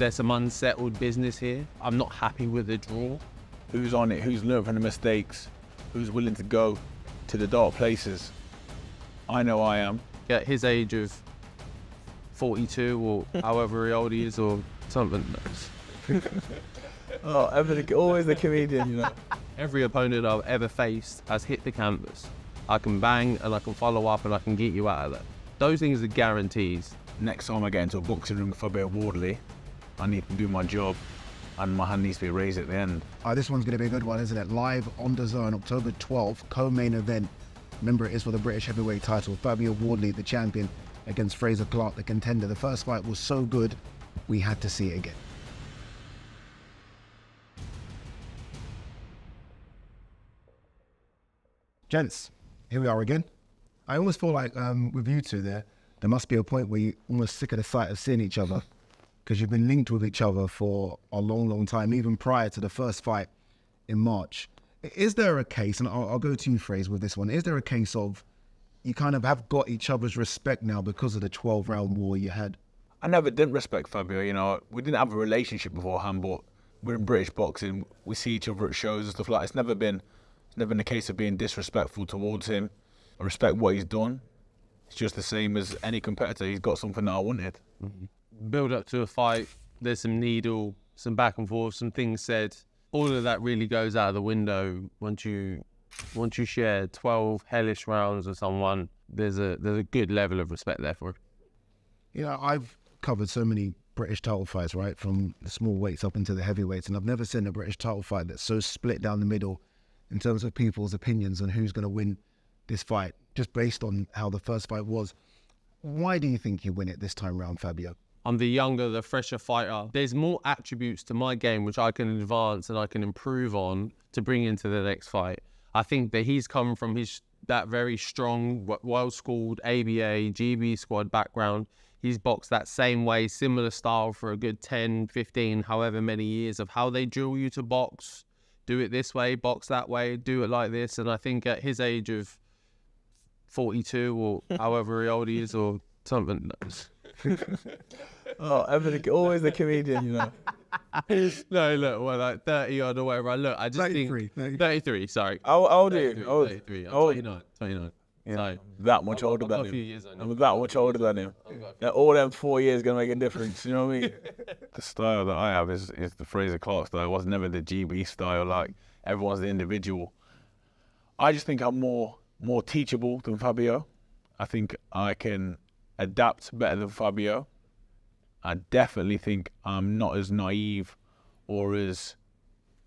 There's some unsettled business here. I'm not happy with the draw. Who's on it? Who's learned from the mistakes? Who's willing to go to the dark places? I know I am. At his age of 42 or however old he is or something. Oh, every, always the comedian, you know. Every opponent I've ever faced has hit the canvas. I can bang and I can follow up and I can get you out of that. Those things are guarantees. Next time I get into a boxing ring with Fabio Wardley, I need to do my job and my hand needs to be raised at the end. Uh, this one's going to be a good one, isn't it? Live on DAZN, October 12th, co-main event. Remember, it is for the British heavyweight title. Fabio Wardley, the champion, against Frazer Clarke, the contender. The first fight was so good, we had to see it again. Gents, here we are again. I almost feel like um, with you two there, there must be a point where you're almost sick of the sight of seeing each other because you've been linked with each other for a long, long time, even prior to the first fight in March. Is there a case, and I'll, I'll go to you, Frazer, with this one, is there a case of you kind of have got each other's respect now because of the 12 round war you had? I never didn't respect Fabio, you know. We didn't have a relationship beforehand, but we're in British boxing. We see each other at shows and stuff like that. It's never been it's never been a case of being disrespectful towards him. I respect what he's done. It's just the same as any competitor. He's got something that I wanted. Mm-hmm. Build up to a fight, there's some needle, some back and forth, some things said. All of that really goes out of the window once you once you share 12 hellish rounds with someone. There's a there's a good level of respect there for him. You know, I've covered so many British title fights, right, from the small weights up into the heavyweights, and I've never seen a British title fight that's so split down the middle in terms of people's opinions on who's going to win this fight, just based on how the first fight was. Why do you think you win it this time round, Fabio? I'm the younger, the fresher fighter. There's more attributes to my game which I can advance and I can improve on to bring into the next fight. I think that he's come from his that very strong, well schooled ABA, GB squad background. He's boxed that same way, similar style for a good 10, 15, however many years of how they drill you to box. Do it this way, box that way, do it like this. And I think at his age of 42 or however old he is or something. Oh, every, always the comedian, you know. no, look, well, like 30 odd or whatever. I look, I just 33, think 33. 33, sorry. How old are 33, you? Old. 33. I'm old. 29. 29. Yeah, So, that much older I've got than a few him. years. I'm that much older than him. Yeah, all them four years gonna make a difference. You know what I mean? the style that I have is, is the Frazer Clarke style. It was never the GB style. Like everyone's the individual. I just think I'm more more teachable than Fabio. I think I can adapt better than Fabio. I definitely think I'm not as naive or as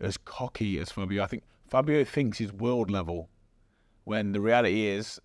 as cocky as Fabio. I think Fabio thinks he's world level, when the reality is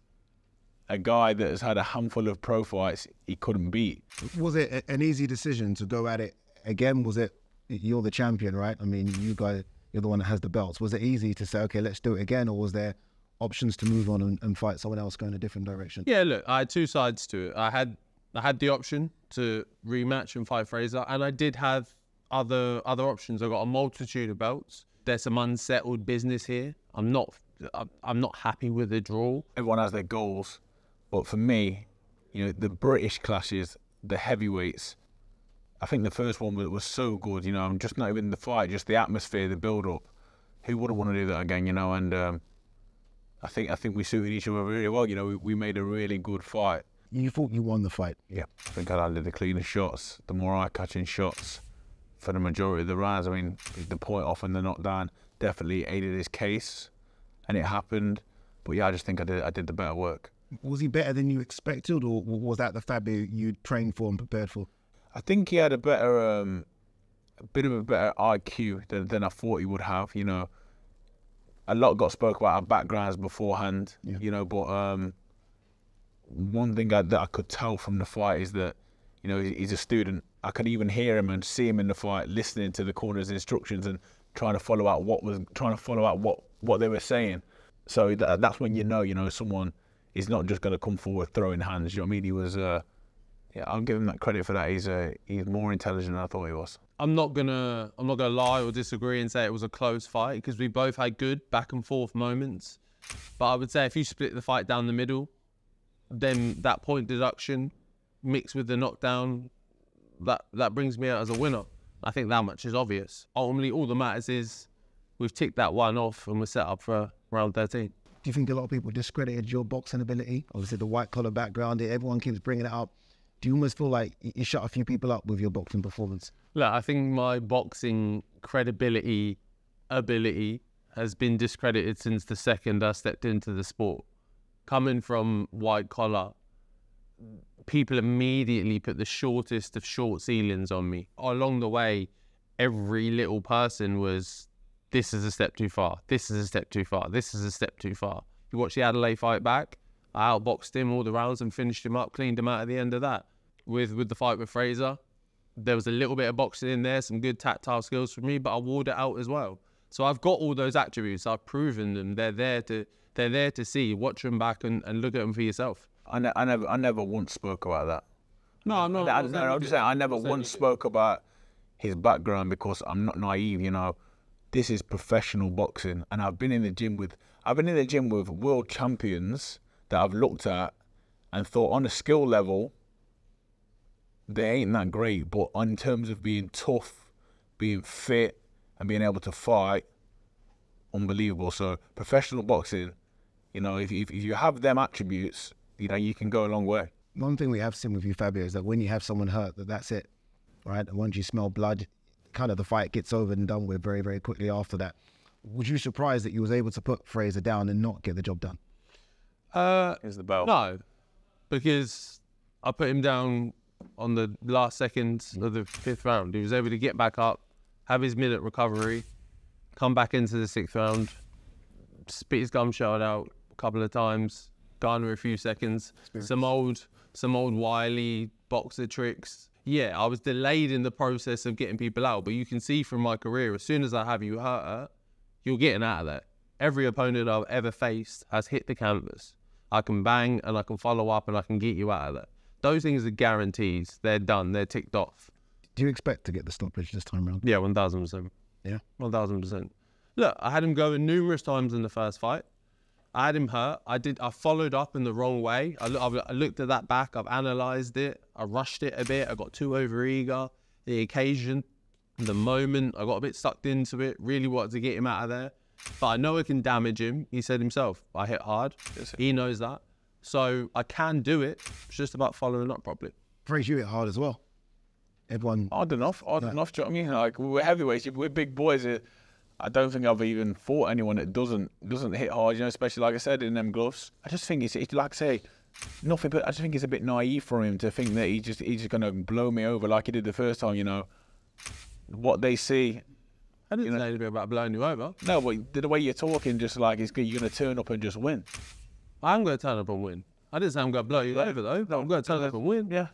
a guy that has had a handful of pro fights he couldn't beat. Was it an easy decision to go at it again? Was it you're the champion, right? I mean, you guys, you're the one that has the belts. Was it easy to say, okay, let's do it again, or was there options to move on and, and fight someone else, go in a different direction? Yeah, look, I had two sides to it. I had I had the option to rematch and fight Frazer, and I did have other other options. I got a multitude of belts. There's some unsettled business here. I'm not I'm- I'm not happy with the draw. Everyone has their goals, but for me, you know, the British clashes, the heavyweights. I think the first one was, was so good. You know, I'm just not even the fight, just the atmosphere, the build up. Who would want to do that again? You know, and um, I think I think we suited each other really well. You know, we, we made a really good fight. You thought you won the fight. Yeah, I think I landed the cleaner shots, the more eye catching shots for the majority of the rounds. I mean, the point off and the knockdown definitely aided his case, and it happened. But yeah, I just think I did I did the better work. Was he better than you expected, or was that the Fabio you trained for and prepared for? I think he had a better, um, a bit of a better IQ than, than I thought he would have. You know, a lot got spoke about our backgrounds beforehand. Yeah. You know, but um, one thing I, that I could tell from the fight is that, you know, he's a student. I could even hear him and see him in the fight, listening to the corner's instructions and trying to follow out what was trying to follow out what what they were saying. So that, that's when you know, you know, someone is not just going to come forward throwing hands. You know what I mean? He was. Uh, yeah, I'll give him that credit for that. He's uh, he's more intelligent than I thought he was. I'm not gonna I'm not gonna lie or disagree and say it was a close fight because we both had good back and forth moments. But I would say if you split the fight down the middle, then that point deduction mixed with the knockdown, that that brings me out as a winner. I think that much is obvious. Ultimately, all that matters is we've ticked that one off and we're set up for round 13. Do you think a lot of people discredited your boxing ability? Obviously, the white collar background, everyone keeps bringing it up. Do you almost feel like you shut a few people up with your boxing performance? Look, I think my boxing credibility, ability has been discredited since the second I stepped into the sport. Coming from white collar, people immediately put the shortest of short ceilings on me. Along the way, every little person was, this is a step too far, this is a step too far, this is a step too far. You watch the Adeleye fight back, I outboxed him all the rounds and finished him up, cleaned him out at the end of that. With with the fight with Frazer, there was a little bit of boxing in there, some good tactile skills for me, but I wore it out as well. So I've got all those attributes. I've proven them. They're there to they're there to see. Watch them back and, and look at them for yourself. I, ne- I never, I never once spoke about that. No, I'm not. I, no, I'm just saying, I never once spoke about his background because I'm not naive. You know, this is professional boxing, and I've been in the gym with, I've been in the gym with world champions that I've looked at and thought on a skill level, they ain't that great, but in terms of being tough, being fit, and being able to fight, unbelievable. So professional boxing, you know, if if, if you have them attributes, you know, you can go a long way. One thing we have seen with you, Fabio, is that when you have someone hurt, that that's it, right? And once you smell blood, kind of the fight gets over and done with very, very quickly after that. Was you surprised that you was able to put Frazer down and not get the job done? Uh, Here's the bell. no, because I put him down on the last seconds of the fifth round. He was able to get back up, have his minute recovery, come back into the sixth round, spit his gum shot out a couple of times, garner a few seconds. Some old, some old wily boxer tricks. Yeah, I was delayed in the process of getting people out, but you can see from my career, as soon as I have you hurt, you're getting out of that. Every opponent I've ever faced has hit the canvas. I can bang and I can follow up and I can get you out of there. Those things are guarantees. They're done. They're ticked off. Do you expect to get the stoppage this time around? Yeah, one thousand percent. Yeah. One thousand percent. Look, I had him going numerous times in the first fight. I had him hurt. I did. I followed up in the wrong way. I, I've, I looked at that back. I've analysed it. I rushed it a bit. I got too overeager. The occasion, the moment, I got a bit sucked into it. Really wanted to get him out of there. But I know I can damage him. He said himself, I hit hard. He knows that. So I can do it. It's just about following up properly. Frazer, you hit hard as well. Everyone, Odd enough, odd enough. Do you know what I mean? Like we're heavyweights, we're big boys. uh, I don't think I've even fought anyone that doesn't doesn't hit hard. You know, especially like I said in them gloves. I just think it's, it's like I say, nothing. But I just think it's a bit naive for him to think that he just he's just gonna blow me over like he did the first time. You know, what they see. I didn't You know- say anything about blowing you over. No, but the way you're talking, just like it's you're gonna turn up and just win. I'm going to turn up and win. I didn't say I'm going to blow you over though. I'm going to turn up and win. Yeah,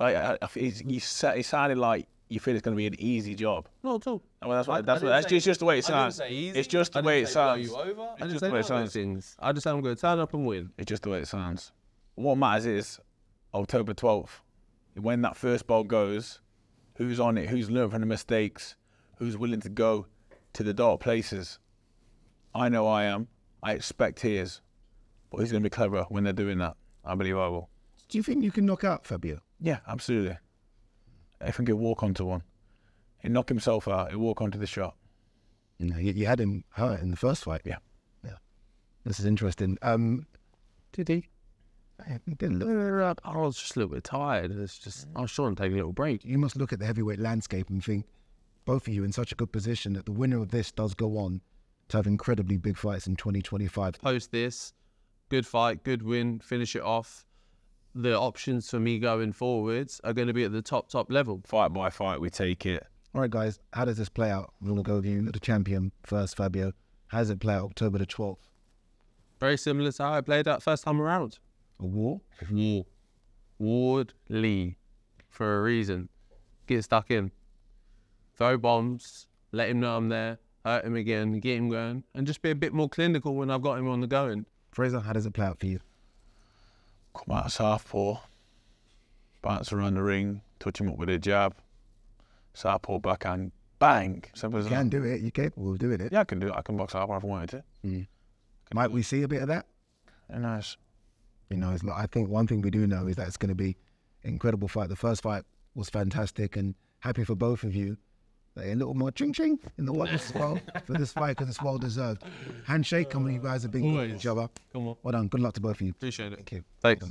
like I, I, it's, you it sounded like you feel it's gonna be an easy job. Not at all. Well, that's what, I that's what, didn't that's say- just, just the way it I sounds. say. It's just the I way it sounds. you over. I It's just say the way it none of those sounds. things. I just said I'm going to turn up and win. It's just the way it sounds. What matters is October 12th, when that first ball goes, who's on it, who's learned from the mistakes, who's willing to go to the dark places. I know I am. I expect he is. But he's going to be clever when they're doing that. I believe I will. do you think you can knock out Fabio? Yeah, absolutely. I think he'll walk onto one. He'll knock himself out. He'll walk onto the shot. You know, you, you had him hurt in the first fight. Yeah. Yeah. This is interesting. Um, Did he? he did look, I was just a little bit tired. It's just I was trying to take a little break. you must look at the heavyweight landscape and think, both of you in such a good position that the winner of this does go on to have incredibly big fights in 2025. Post this, good fight, good win, finish it off. The options for me going forwards are going to be at the top top level. Fight by fight, we take it. All right, guys, how does this play out? I'm going to go with you, the champion first, Fabio. How does it play out October the 12th? Very similar to how I played that first time around. A war? War. Ward Lee, for a reason. Get stuck in. Throw bombs, let him know I'm there, hurt him again, get him going, and just be a bit more clinical when I've got him on the going. Frazer, how does it play out for you? Come out southpaw, bounce around the ring, touch him up with a jab, southpaw backhand, bang. Simple as You that. can do it. You're capable of doing it. Yeah, I can do it. I can box southpaw if I wanted to. Mm. Might we see a bit of that? Yeah, nice. You know, it's not, I think one thing we do know is that it's going to be incredible fight. The first fight was fantastic and happy for both of you. A little more ching ching in the one as well for this fight because it's well deserved. Handshake, come on, you guys have been good each other. Come on. Well done. Good luck to both of you. Appreciate it. Thank you. Thanks.